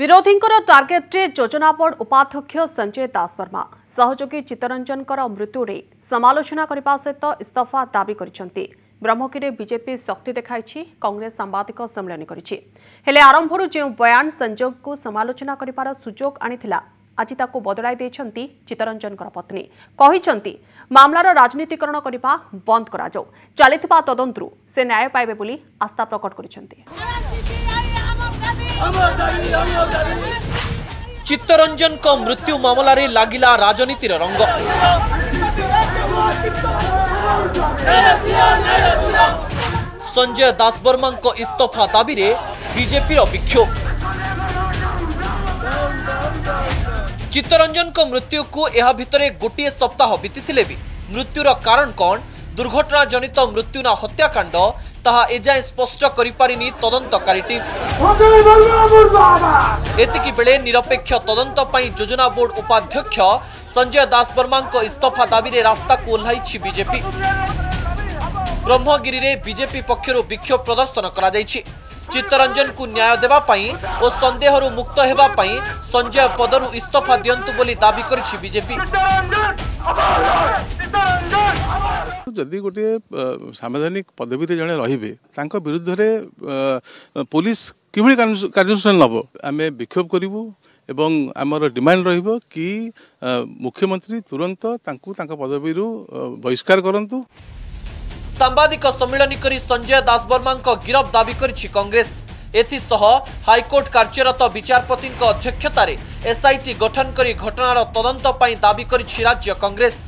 ବିରୋଧୀଙ୍କର ଟାର୍ଗେଟ୍ରେ ଯୋଜନାବୋର୍ଡ ଉପାଧ୍ୟକ୍ଷ ସଞ୍ଜୟ ଦାସ ବର୍ମା ସହଯୋଗୀ ଚିତ୍ତରଞ୍ଜନଙ୍କର ମୃତ୍ୟୁରେ ସମାଲୋଚନା କରିବା ସହିତ ଇସ୍ତଫା ଦାବି କରିଛନ୍ତି ବ୍ରହ୍ମଗିରିରେ ବିଜେପି ଶକ୍ତି ଦେଖାଇଛି କଂଗ୍ରେସ ସାମ୍ବାଦିକ ସମ୍ମିଳନୀ କରିଛି ହେଲେ ଆରମ୍ଭରୁ ଯେଉଁ ବୟାନ ସଂଯୋଗକୁ ସମାଲୋଚନା କରିବାର ସୁଯୋଗ ଆଣିଥିଲା ଆଜି ତାକୁ ବଦଳାଇ ଦେଇଛନ୍ତି ଚିତ୍ତରଞ୍ଜନଙ୍କର ପତ୍ନୀ କହିଛନ୍ତି ମାମଲାର ରାଜନୀତିକରଣ କରିବା ବନ୍ଦ କରାଯାଉ ଚାଲିଥିବା ତଦନ୍ତରୁ ସେ ନ୍ୟାୟ ପାଇବେ ବୋଲି ଆସ୍ଥା ପ୍ରକଟ କରିଛନ୍ତି চিত্তরঞ্জনক মৃত্যু মামলার লাগিলা রাজনীতির রঙ্গ সঞ্জয় দাসবর্মা ইস্তফা দাবিরে বিজেপির বিক্ষোভ চিত্তরঞ্জনক মৃত্যুকু এহা ভিতরে গোটিয়ে সপ্তাহ বিতিলে বি মৃত্যুর কারণ কণ দুর্ঘটনাজনিত মৃত্যু না হত্যাকাণ্ড ତାହା ଏଯାଏଁ ସ୍ପଷ୍ଟ କରିପାରିନି ତଦନ୍ତକାରୀ ଟିମ୍ ଏତିକି ବେଳେ ନିରପେକ୍ଷ ତଦନ୍ତ ପାଇଁ ଯୋଜନା ବୋର୍ଡ ଉପାଧ୍ୟକ୍ଷ ସଞ୍ଜୟ ଦାସବର୍ମାଙ୍କ ଇସ୍ତଫା ଦାବିରେ ରାସ୍ତାକୁ ଓହ୍ଲାଇଛି ବିଜେପି ବ୍ରହ୍ମଗିରିରେ ବିଜେପି ପକ୍ଷରୁ ବିକ୍ଷୋଭ ପ୍ରଦର୍ଶନ କରାଯାଇଛି ଚିତ୍ତରଞ୍ଜନଙ୍କୁ ନ୍ୟାୟ ଦେବା ପାଇଁ ଓ ସନ୍ଦେହରୁ ମୁକ୍ତ ହେବା ପାଇଁ ସଞ୍ଜୟ ପଦରୁ ଇସ୍ତଫା ଦିଅନ୍ତୁ ବୋଲି ଦାବି କରିଛି ବିଜେପି ଯଦି ଗୋଟିଏ ସାମ୍ବିଧାନିକ ପଦବୀରେ ଜଣେ ରହିବେ ତାଙ୍କ ବିରୁଦ୍ଧରେ ପୋଲିସ କିଭଳି କାର୍ଯ୍ୟାନୁଷ୍ଠାନ ନେବ ଆମେ ବିକ୍ଷୋଭ କରିବୁ ଏବଂ ଆମର ଡିମାଣ୍ଡ ରହିବ କି ମୁଖ୍ୟମନ୍ତ୍ରୀ ତୁରନ୍ତ ତାଙ୍କୁ ତାଙ୍କ ପଦବୀରୁ ବହିଷ୍କାର କରନ୍ତୁ ସାମ୍ବାଦିକ ସମ୍ମିଳନୀ କରି ସଞ୍ଜୟ ଦାସବର୍ମାଙ୍କ ଗିରଫ ଦାବି କରିଛି କଂଗ୍ରେସ ଏଥିସହ ହାଇକୋର୍ଟ କାର୍ଯ୍ୟରତ ବିଚାରପତିଙ୍କ ଅଧ୍ୟକ୍ଷତାରେ ଏସ୍ଆଇଟି ଗଠନ କରି ଘଟଣାର ତଦନ୍ତ ପାଇଁ ଦାବି କରିଛି ରାଜ୍ୟ Congress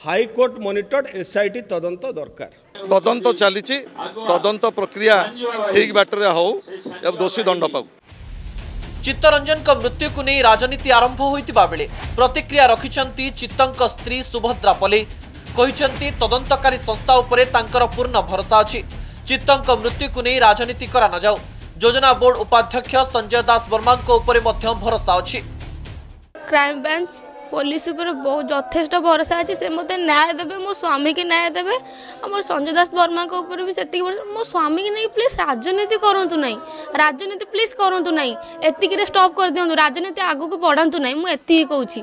high court monitored SIT তদন্ত দরকার তদন্ত চলিছি তদন্ত প্রক্রিয়া ঠিক বাটারে হও এব দোষী দণ্ড পাও চিত্তরঞ্জন কা মৃত্যু কো নে রাজনীতি আরম্ভ হইতি বাবেলে প্রতিক্রিয়া রাখিছন্তি চিত্তଙ୍କ স্ত্রী সুভদ্রা পলে কইছন্তি তদন্তকারী সংস্থা উপরে তাকৰ পূর্ণ ভরসা আছে চিত্তଙ୍କ মৃত্যু কো নে রাজনীতি কৰা না যাও যোজনা বৰ্ড उपाध्यक्ष সঞ্জয় দাস বৰ্মাৰ কো উপরে মধ্যম ভরসা আছে ক্রাইম ব্যান্স ପୋଲିସ ଉପରେ ବହୁତ ଯଥେଷ୍ଟ ଭରସା ଅଛି ସେ ମୋତେ ନ୍ୟାୟ ଦେବେ ମୋ ସ୍ୱାମୀକି ନ୍ୟାୟ ଦେବେ ଆମର ସଞ୍ଜୟ ଦାସ ବର୍ମାଙ୍କ ଉପରେ ବି ସେତିକି ଭରସା ମୋ ସ୍ୱାମୀକି ନେଇ ପ୍ଲିଜ୍ ରାଜନୀତି କରନ୍ତୁ ନାହିଁ ରାଜନୀତି ପ୍ଲିଜ୍ କରନ୍ତୁ ନାହିଁ ଏତିକିରେ ଷ୍ଟପ୍ କରିଦିଅନ୍ତୁ ରାଜନୀତି ଆଗକୁ ବଢ଼ାନ୍ତୁ ନାହିଁ ମୁଁ ଏତିକି କହୁଛି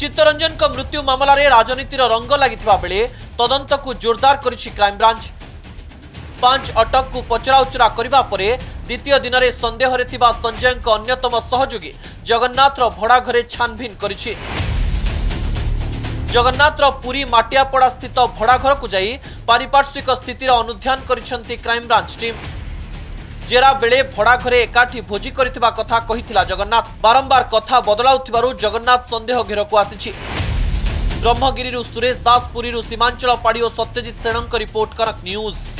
ଚିତ୍ତରଞ୍ଜନଙ୍କ ମୃତ୍ୟୁ ମାମଲାରେ ରାଜନୀତିର ରଙ୍ଗ ଲାଗିଥିବା ବେଳେ ତଦନ୍ତକୁ ଜୋରଦାର କରିଛି କ୍ରାଇମବ୍ରାଞ୍ଚ ପାଞ୍ଚ ଅଟକକୁ ପଚରାଉଚରା କରିବା ପରେ ଦ୍ୱିତୀୟ ଦିନରେ ସନ୍ଦେହରେ ଥିବା ସଞ୍ଜୟଙ୍କ ଅନ୍ୟତମ ସହଯୋଗୀ ଜଗନ୍ନାଥର ଭଡ଼ାଘରେ ଛାନ୍ଭିନ୍ କରିଛି ଜଗନ୍ନାଥର ପୁରୀ ମାଟିଆପଡ଼ା ସ୍ଥିତ ଭଡ଼ାଘରକୁ ଯାଇ ପାରିପାର୍ଶ୍ୱିକ ସ୍ଥିତିର ଅନୁଧ୍ୟାନ କରିଛନ୍ତି କ୍ରାଇମବ୍ରାଞ୍ଚ ଟିମ୍ ଜେରା ବେଳେ ଭଡ଼ାଘରେ ଏକାଠି ଭୋଜି କରିଥିବା କଥା କହିଥିଲା ଜଗନ୍ନାଥ ବାରମ୍ବାର କଥା ବଦଳାଉଥିବାରୁ ଜଗନ୍ନାଥ ସନ୍ଦେହ ଘେରକୁ ଆସିଛି ବ୍ରହ୍ମଗିରିରୁ ସୁରେଶ ଦାସ ପୁରୀରୁ ସୀମାଞ୍ଚଳ ପାଡ଼ି ଓ ସତ୍ୟଜିତ ସେଣଙ୍କ ରିପୋର୍ଟ କନକ ନ୍ୟୁଜ୍